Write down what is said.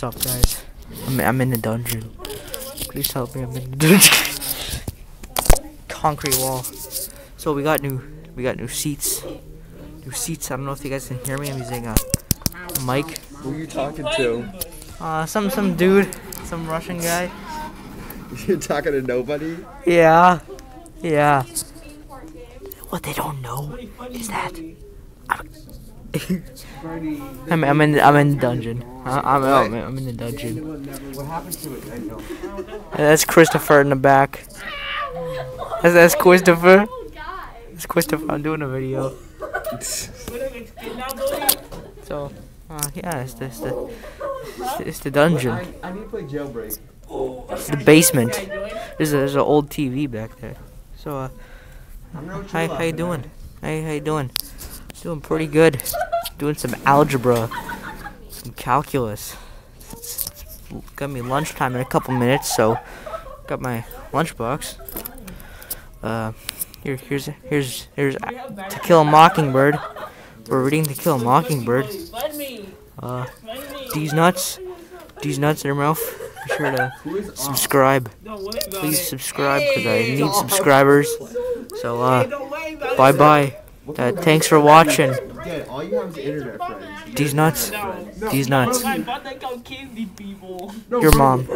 What's up, guys? I'm, I'm in the dungeon. Please help me. I'm in the dungeon. Concrete wall. So we got new, we got new seats. New seats. I don't know if you guys can hear me. I'm using a, a mic. Who are you talking to? Uh, some some dude, some Russian guy. You're talking to nobody? Yeah, yeah. What they don't know is that I'm, I'm, I'm in I'm in the dungeon. I- I'm I'm, I'm in the dungeon. What happened to it? I know. And that's Christopher in the back. That's, that's Christopher. That's Christopher. I'm doing a video. So, uh, yeah, it's the, it's the, it's the dungeon. I, I need to play jailbreak. It's the basement. There's, a, there's an old TV back there. So, uh, hi, how you doing? Hey, how you doing? Doing pretty good. Doing some algebra, some calculus. It's, it's got me lunchtime in a couple minutes, so got my lunchbox. Uh, here, here's here's here's To Kill a Mockingbird. We're reading To Kill a Mockingbird. Uh, these nuts, these nuts in your mouth. Be sure to subscribe. Please subscribe because I need subscribers. So uh, bye bye. Uh, thanks for watching. Again, all you have is internet friends. These nuts. These nuts. I thought they go kill these people. Your mom.